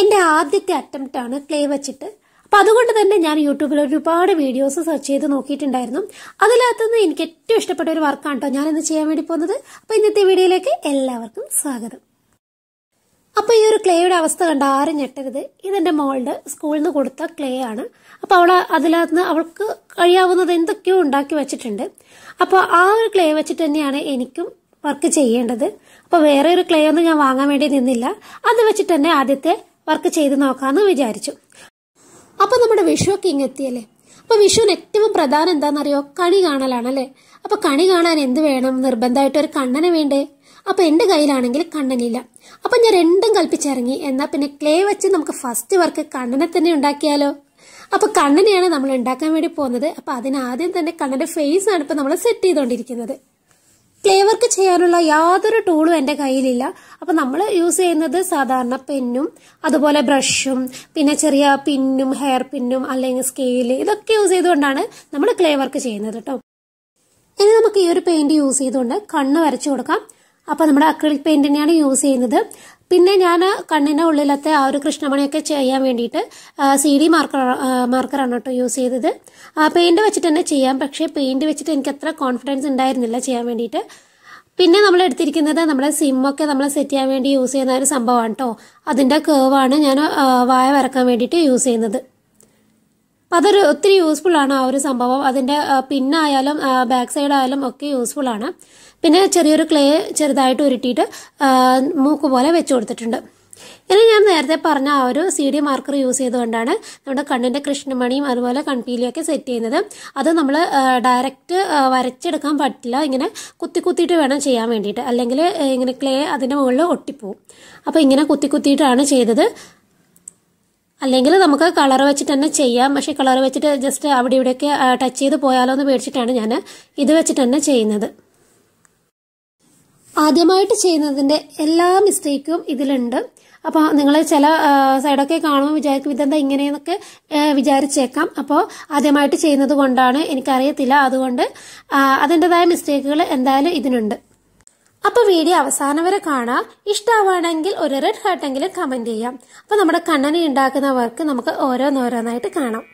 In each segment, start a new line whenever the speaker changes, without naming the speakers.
എന്റെ ആദ്യത്തെ അറ്റംപ്റ്റ് ആണ് ക്ലേ വെച്ചിട്ട്. അപ്പൊ അതുകൊണ്ട് തന്നെ ഞാൻ യൂട്യൂബിൽ ഒരുപാട് വീഡിയോസ് സെർച്ച് ചെയ്ത് നോക്കിയിട്ടുണ്ടായിരുന്നു. അതിനകത്തുനിന്ന് എനിക്ക് ഏറ്റവും ഇഷ്ടപ്പെട്ട ഒരു വർക്കാണ് കേട്ടോ ഞാൻ ഇന്ന് ചെയ്യാൻ വേണ്ടി പോകുന്നത്. അപ്പൊ ഇന്നത്തെ വീഡിയോയിലേക്ക് എല്ലാവർക്കും സ്വാഗതം. അപ്പൊ ഈ ഒരു ക്ലേയുടെ അവസ്ഥ കണ്ട ആരും ഞെട്ടരുത്. ഇതെന്റെ മോളുടെ സ്കൂളിൽ നിന്ന് കൊടുത്ത ക്ലേ ആണ്. അപ്പൊ അവൾ അതിനകത്ത് അവൾക്ക് കഴിയാവുന്നത് എന്തൊക്കെയോ ഉണ്ടാക്കി വെച്ചിട്ടുണ്ട്. അപ്പൊ ആ ഒരു ക്ലേ വെച്ചിട്ട് തന്നെയാണ് എനിക്കും വർക്ക് ചെയ്യേണ്ടത്. അപ്പൊ വേറെ ഒരു ക്ലേ ഒന്നും ഞാൻ വാങ്ങാൻ വേണ്ടി നിന്നില്ല. അത് വെച്ചിട്ട് തന്നെ ആദ്യത്തെ വർക്ക് ചെയ്ത് നോക്കാമെന്ന് വിചാരിച്ചു. അപ്പൊ നമ്മുടെ വിഷു ഒക്കെ ഇങ്ങെത്തിയല്ലേ? അപ്പൊ വിഷുവിന് ഏറ്റവും പ്രധാനം എന്താണെന്നറിയോ കണി കാണലാണ് കാണലാണല്ലേ അപ്പൊ കണി കാണാൻ എന്ത് വേണം? നിർബന്ധമായിട്ട് ഒരു കണ്ണനെ വേണ്ടേ? അപ്പൊ എന്റെ കയ്യിലാണെങ്കിൽ കണ്ണനില്ല. അപ്പൊ ഞാൻ രണ്ടും കൽപ്പിച്ചിറങ്ങി. എന്നാ പിന്നെ ക്ലേ വെച്ച് നമുക്ക് ഫസ്റ്റ് വർക്ക് കണ്ണനെ തന്നെ ഉണ്ടാക്കിയാലോ? അപ്പൊ കണ്ണനെയാണ് നമ്മൾ ഉണ്ടാക്കാൻ വേണ്ടി പോകുന്നത്. അപ്പൊ അതിനാദ്യം തന്നെ കണ്ണന്റെ ഫേസ് ആണ് ഇപ്പൊ നമ്മൾ സെറ്റ് ചെയ്തുകൊണ്ടിരിക്കുന്നത് ക്ലേ വർക്ക് ചെയ്യാനുള്ള യാതൊരു ടൂളും എന്റെ കയ്യിലില്ല. അപ്പം നമ്മൾ യൂസ് ചെയ്യുന്നത് സാധാരണ പെന്നും അതുപോലെ ബ്രഷും പിന്നെ ചെറിയ പിന്നും ഹെയർ പിന്നും അല്ലെങ്കിൽ സ്കെയിൽ ഇതൊക്കെ യൂസ് ചെയ്തുകൊണ്ടാണ് നമ്മൾ ക്ലേ വർക്ക് ചെയ്യുന്നത് കേട്ടോ ഇനി നമുക്ക് ഈ ഒരു പെയിന്റ് യൂസ് ചെയ്തുകൊണ്ട് കണ്ണ് വരച്ചു കൊടുക്കാം. അപ്പൊ നമ്മുടെ അക്രിലിക് പെയിന്റ് തന്നെയാണ് യൂസ് ചെയ്യുന്നത്. പിന്നെ ഞാൻ കണ്ണിന്റെ ഉള്ളിലത്തെ ആ ഒരു കൃഷ്ണമണിയൊക്കെ ചെയ്യാൻ വേണ്ടിയിട്ട് സി ഡി മാർക്കർ മാർക്കറാണ് കേട്ടോ യൂസ് ചെയ്തത്. പെയിന്റ് വെച്ചിട്ട് തന്നെ ചെയ്യാം. പക്ഷേ പെയിന്റ് വെച്ചിട്ട് എനിക്ക് അത്ര കോൺഫിഡൻസ് ഉണ്ടായിരുന്നില്ല ചെയ്യാൻ വേണ്ടിയിട്ട്. പിന്നെ നമ്മൾ എടുത്തിരിക്കുന്നത് നമ്മുടെ സിമ്മൊക്കെ നമ്മൾ സെറ്റ് ചെയ്യാൻ വേണ്ടി യൂസ് ചെയ്യുന്ന ഒരു സംഭവമാണ് കേട്ടോ. അതിന്റെ കേവാണ് ഞാൻ വായ വരക്കാൻ വേണ്ടിയിട്ട് യൂസ് ചെയ്യുന്നത്. അതൊരു ഒത്തിരി യൂസ്ഫുൾ ആണ് ആ ഒരു സംഭവം. അതിന്റെ പിന്നായാലും ബാക്ക് സൈഡ് ആയാലും ഒക്കെ യൂസ്ഫുൾ ആണ്. പിന്നെ ചെറിയൊരു ക്ലേ ചെറുതായിട്ട് ഉരുട്ടിയിട്ട് മൂക്ക് പോലെ വെച്ചു കൊടുത്തിട്ടുണ്ട്. ഇനി ഞാൻ നേരത്തെ പറഞ്ഞ ആ ഒരു സി ഡി മാർക്കർ യൂസ് ചെയ്തുകൊണ്ടാണ് നമ്മുടെ കണ്ണിന്റെ കൃഷ്ണമണിയും അതുപോലെ കൺപീലിയൊക്കെ സെറ്റ് ചെയ്യുന്നത്. അത് നമ്മൾ ഡയറക്റ്റ് വരച്ചെടുക്കാൻ പറ്റില്ല. ഇങ്ങനെ കുത്തി കുത്തിയിട്ട് വേണം ചെയ്യാൻ വേണ്ടിയിട്ട്. അല്ലെങ്കിൽ ഇങ്ങനെ ക്ലേ അതിന്റെ മുകളിൽ ഒട്ടിപ്പോവും. അപ്പോൾ ഇങ്ങനെ കുത്തി കുത്തിയിട്ടാണ് ചെയ്തത്. അല്ലെങ്കിൽ നമുക്ക് കളർ വെച്ചിട്ട് തന്നെ ചെയ്യാം. പക്ഷെ കളർ വെച്ചിട്ട് ജസ്റ്റ് അവിടെ ഇവിടെയൊക്കെ ടച്ച് ചെയ്ത് പോയാലോ എന്ന് പേടിച്ചിട്ടാണ് ഞാൻ ഇത് വെച്ചിട്ട് തന്നെ ചെയ്യുന്നത്. ആദ്യമായിട്ട് ചെയ്യുന്നതിന്റെ എല്ലാ മിസ്റ്റേക്കും ഇതിലുണ്ട്. അപ്പോൾ നിങ്ങൾ ചില സൈഡൊക്കെ കാണുമ്പോൾ വിചാരിക്കും ഇതെന്താ ഇങ്ങനെയെന്നൊക്കെ വിചാരിച്ചേക്കാം. അപ്പോൾ ആദ്യമായിട്ട് ചെയ്യുന്നത് കൊണ്ടാണ് എനിക്കറിയത്തില്ല. അതുകൊണ്ട് അതിന്റെതായ മിസ്റ്റേക്കുകൾ എന്തായാലും ഇതിനുണ്ട്. അപ്പൊ വീഡിയോ അവസാനം വരെ കാണാം. ഇഷ്ടമാണെങ്കിൽ ഒരു റെഡ് ഹാർട്ടെങ്കിലും കമന്റ് ചെയ്യാം. അപ്പൊ നമ്മുടെ കണ്ണനെ ഉണ്ടാക്കുന്ന വർക്ക് നമുക്ക് ഓരോന്നോരോന്നായിട്ട് കാണാം.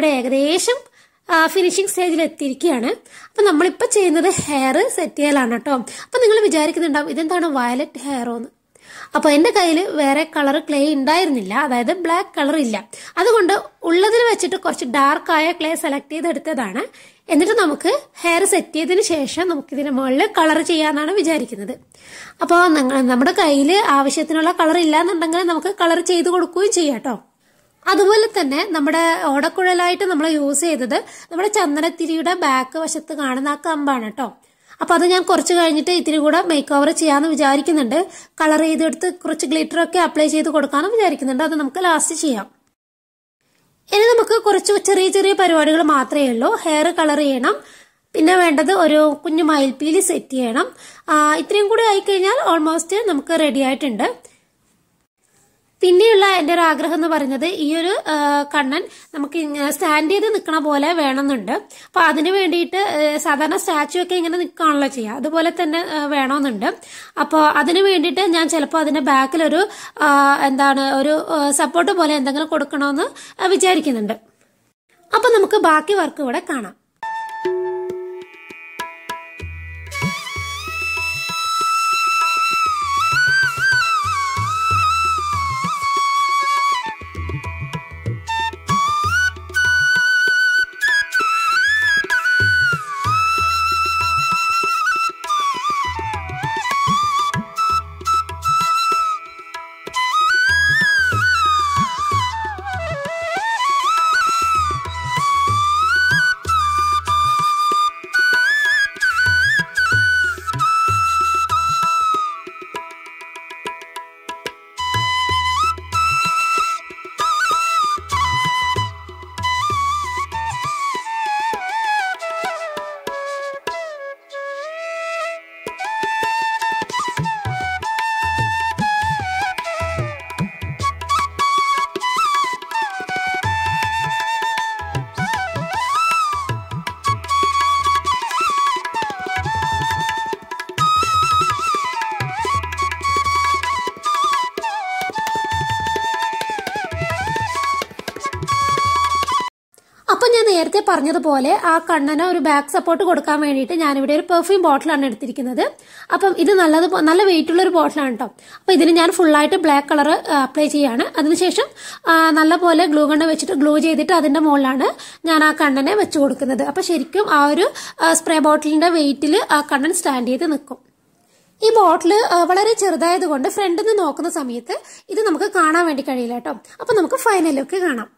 ഇവിടെ ഏകദേശം ഫിനിഷിംഗ് സ്റ്റേജിൽ എത്തിയിരിക്കുകയാണ്. അപ്പം നമ്മളിപ്പോൾ ചെയ്യുന്നത് ഹെയർ സെറ്റ് ചെയ്യലാണ് കേട്ടോ. അപ്പം നിങ്ങൾ വിചാരിക്കുന്നുണ്ടാവും ഇതെന്താണ് വയലറ്റ് ഹെയറോ എന്ന് അപ്പോൾ എന്റെ കയ്യിൽ വേറെ കളർ ക്ലേ ഉണ്ടായിരുന്നില്ല അതായത് ബ്ലാക്ക് കളർ ഇല്ല. അതുകൊണ്ട് ഉള്ളതിൽ വെച്ചിട്ട് കുറച്ച് ഡാർക്കായ ക്ലേ സെലക്ട് ചെയ്തെടുത്തതാണ്. എന്നിട്ട് നമുക്ക് ഹെയർ സെറ്റ് ചെയ്തതിന് ശേഷം നമുക്ക് ഇതിന് മുകളിൽ കളർ ചെയ്യാമെന്നാണ് വിചാരിക്കുന്നത്. അപ്പോൾ നമ്മുടെ കയ്യിൽ ആവശ്യത്തിനുള്ള കളർ ഇല്ലാന്നുണ്ടെങ്കിൽ നമുക്ക് കളർ ചെയ്ത് കൊടുക്കുകയും ചെയ്യാം കേട്ടോ. അതുപോലെ തന്നെ നമ്മുടെ ഓടക്കുഴലായിട്ട് നമ്മൾ യൂസ് ചെയ്തത് നമ്മുടെ ചന്ദനത്തിരിയുടെ ബാക്ക് വശത്ത് കാണുന്ന ആ കമ്പാണ് കേട്ടോ അപ്പൊ അത് ഞാൻ കുറച്ച് കഴിഞ്ഞിട്ട് ഇത്തിരി കൂടെ മേക്ക് ഓവർ ചെയ്യാന്ന് വിചാരിക്കുന്നുണ്ട്. കളർ ചെയ്തെടുത്ത് കുറച്ച് ഗ്ലിറ്റർ ഒക്കെ അപ്ലൈ ചെയ്ത് കൊടുക്കാമെന്ന് വിചാരിക്കുന്നുണ്ട്. അത് നമുക്ക് ലാസ്റ്റ് ചെയ്യാം. ഇനി നമുക്ക് കുറച്ച് ചെറിയ ചെറിയ പരിപാടികൾ മാത്രമേ ഉള്ളൂ. ഹെയർ കളർ ചെയ്യണം. പിന്നെ വേണ്ടത് ഒരു കുഞ്ഞു മയിൽപ്പീലി സെറ്റ് ചെയ്യണം. ഇത്രയും കൂടി ആയിക്കഴിഞ്ഞാൽ ഓൾമോസ്റ്റ് നമുക്ക് റെഡി ആയിട്ടുണ്ട്. പിന്നെയുള്ള എന്റെ ഒരു ആഗ്രഹം എന്ന് പറയുന്നത് ഈ ഒരു കണ്ണൻ നമുക്ക് സ്റ്റാൻഡ് ചെയ്ത് നിൽക്കണ പോലെ വേണമെന്നുണ്ട്. അപ്പൊ അതിന് വേണ്ടിയിട്ട് സാധാരണ സ്റ്റാച്ചു ഒക്കെ ഇങ്ങനെ നിൽക്കുകയാണല്ലോ ചെയ്യുക അതുപോലെ തന്നെ വേണമെന്നുണ്ട്. അപ്പോൾ അതിന് വേണ്ടിയിട്ട് ഞാൻ ചിലപ്പോൾ അതിന്റെ ബാക്കിലൊരു എന്താണ് ഒരു സപ്പോർട്ട് പോലെ എന്തെങ്കിലും കൊടുക്കണമെന്ന് വിചാരിക്കുന്നുണ്ട്. അപ്പൊ നമുക്ക് ബാക്കി വർക്ക് ഇവിടെ കാണാം. പറഞ്ഞതുപോലെ ആ കണ്ണന് ഒരു ബാക്ക് സപ്പോർട്ട് കൊടുക്കാൻ വേണ്ടിയിട്ട് ഞാനിവിടെ ഒരു പെർഫ്യൂം ബോട്ടിലാണ് എടുത്തിരിക്കുന്നത്. അപ്പം ഇത് നല്ലത് നല്ല വെയിറ്റ് ഉള്ള ഒരു ബോട്ടിലാണ് കേട്ടോ അപ്പൊ ഇതിന് ഞാൻ ഫുള്ളായിട്ട് ബ്ലാക്ക് കളർ അപ്ലൈ ചെയ്യാണ്. അതിനുശേഷം നല്ല പോലെ ഗ്ലൂ കണ്ണ് വെച്ചിട്ട് ഗ്ലൂ ചെയ്തിട്ട് അതിന്റെ മുകളിലാണ് ഞാൻ ആ കണ്ണനെ വെച്ച് കൊടുക്കുന്നത്. അപ്പൊ ശരിക്കും ആ ഒരു സ്പ്രേ ബോട്ടിലിന്റെ വെയിറ്റിൽ ആ കണ്ണൻ സ്റ്റാൻഡ് ചെയ്ത് നിൽക്കും ഈ ബോട്ടിൽ വളരെ ചെറുതായതുകൊണ്ട് ഫ്രണ്ടിൽ നിന്ന് നോക്കുന്ന സമയത്ത് ഇത് നമുക്ക് കാണാൻ വേണ്ടി കഴിയില്ല കേട്ടോ അപ്പൊ നമുക്ക് ഫൈനൽ ലുക്ക് കാണാം.